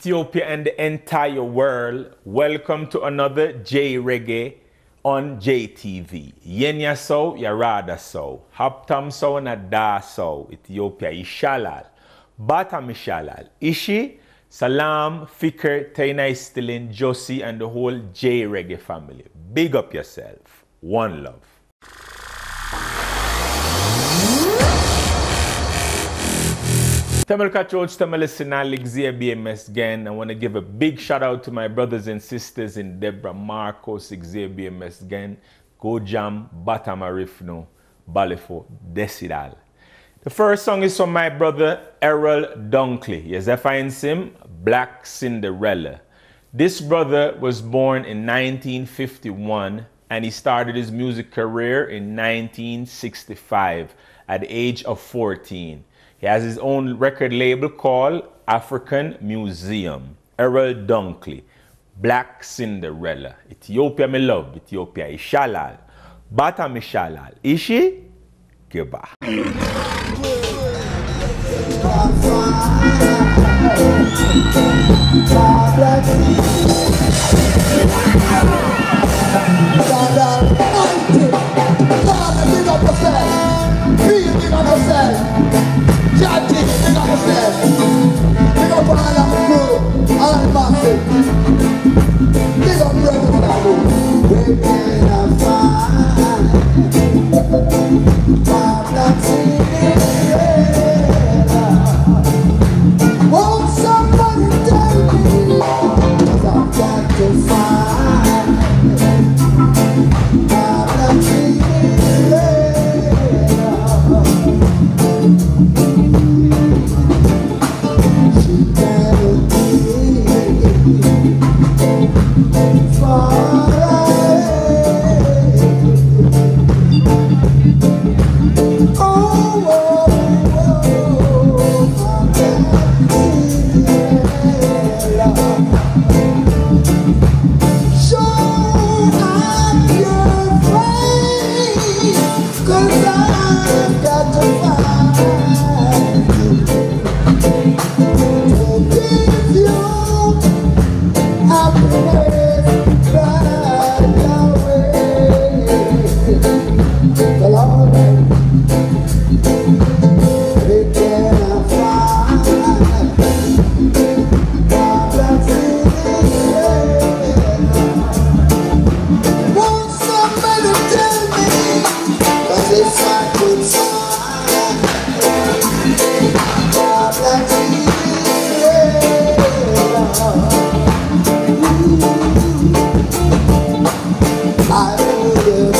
Ethiopia and the entire world, welcome to another J Reggae on JTV. Yenya so, Yarada so, Haptam so, Nada so, Ethiopia, Ishalal, Bata Mishalal, Ishi, Salam, Fikr, Taina Istilin, Josie, and the whole J Reggae family. Big up yourself. One love. Tamil George Tamil Xavier BMS again. I want to give a big shout out to my brothers and sisters in Debre Markos, Xavier BMS again, Gojam, Batamarifno, Balifo, Desidal. The first song is from my brother Errol Dunkley. Yes, I find him, Black Cinderella. This brother was born in 1951 and he started his music career in 1965 at the age of 14. He has his own record label called African Museum. Errol Dunkley, Black Cinderella, Ethiopia me love, Ethiopia Ishalal, Bata Mishalal, Ishi. Feel Bye. Yeah.